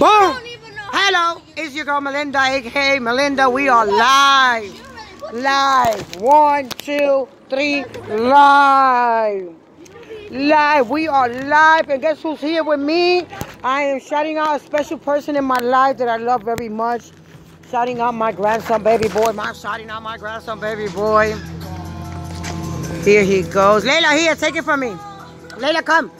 Boom! Hello, it's your girl Melinda, aka Melinda. We are live. Live. One, two, three, live. Live. We are live. And guess who's here with me? I am shouting out a special person in my life that I love very much. Shouting out my grandson, baby boy. My shouting out my grandson, baby boy. Here he goes. Layla, here, take it from me. Layla, come.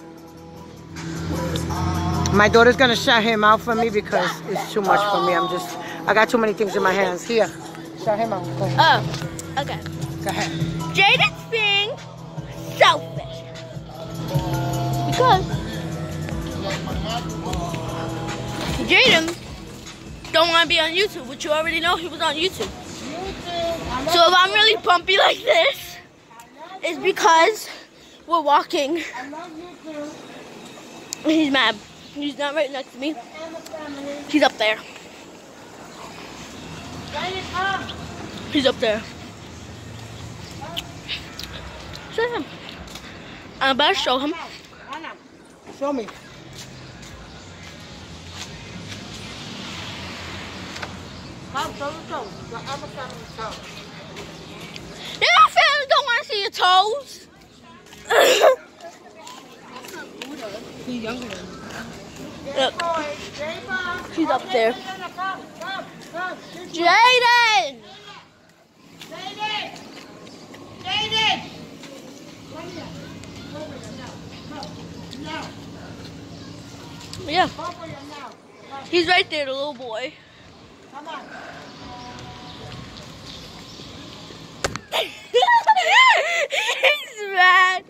My daughter's gonna shout him out for me because it's too much for me. I'm just, I got too many things in my hands. Here, shout him out. Go, Oh, okay. go ahead. Jaden's being selfish. Because Jaden don't want to be on YouTube, which you already know he was on YouTube. So if I'm really bumpy like this, it's because we're walking. He's mad. He's not right next to me. He's up there. He's up there. Show him. I better show him. Show me. Come, show me, show me. I'm a family. Don't want to see your toes. He's younger me. Look, She's up there. Jaden. Jaden! Jaden! Yeah, he's right there, the little boy. Come on. he's mad.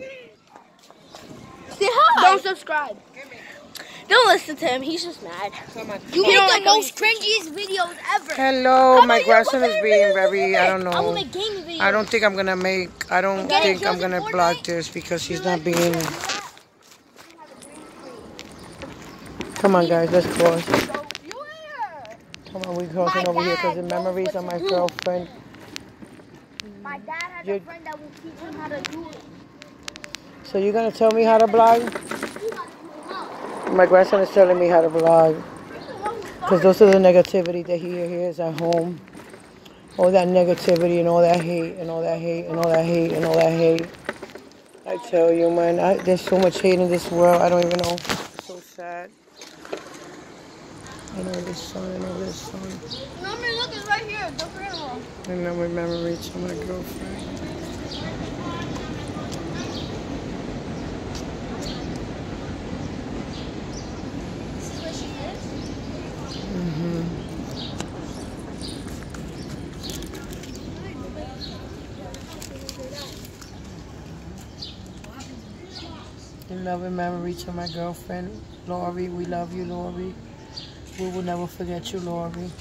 Say hi. Don't subscribe. Don't listen to him. He's just mad. Come on. You make the most cringiest videos ever. Hello, How my about you? grandson What is kind of being very, I don't it? I will know. make gaming videos. I don't think I'm gonna make, I don't Getting think I'm gonna block this because he's not being. Come on, guys, let's cross. Come on, we crossing My over here because the memories what of my do. girlfriend. My dad has You- a friend that will teach him how to do it. So you're gonna tell me how to blog? My grandson is telling me how to vlog. Because those are the negativity that he hears at home. All that negativity and all that hate and all that hate and all that hate and all that hate. I tell you, man, I, there's so much hate in this world. I don't even know. It's so sad. I know this son, I know this son. Mommy, look, it's right here. The grandma. And then my memory to my girlfriend. This is where she is. hmm In loving memory to my girlfriend, Laurie. We love you, Laurie. We will never forget you, Laurie.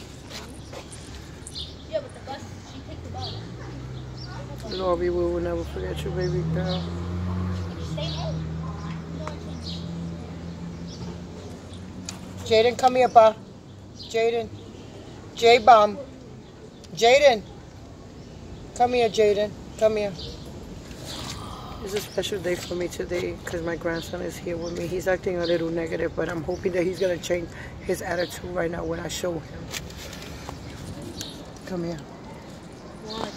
Yeah, but the bus, she takes the bus. Laurie, we will never forget you, baby girl. Stay home. Jaden, come here, pa. Jaden. J-Bomb. Jaden. Come here, Jaden. Come here. It's a special day for me today because my grandson is here with me. He's acting a little negative, but I'm hoping that he's going to change his attitude right now when I show him. Come here. What?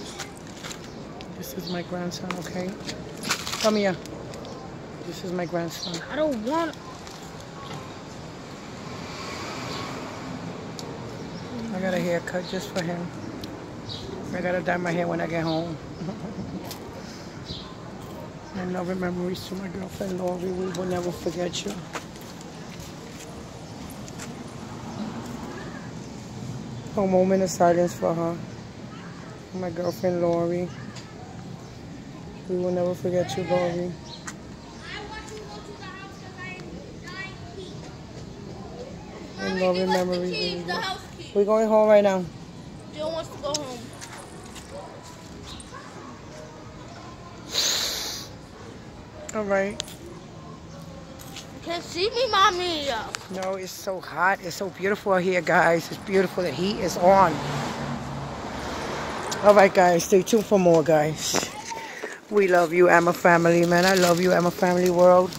This is my grandson, okay? Come here. This is my grandson. I don't want. I got a haircut just for him. I gotta dye my hair when I get home. and loving memories to my girlfriend Laurie. We will never forget you. A moment of silence for her. My girlfriend Laurie. We will never forget you, Laurie. And loving memories. Keys, baby. the house key. We're going home right now. Jill wants to go home. All right. You can't see me, mommy. No, it's so hot. It's so beautiful out here, guys. It's beautiful. The heat is on. All right, guys. Stay tuned for more, guys. We love you, AMA family, man. I love you, AMA family world.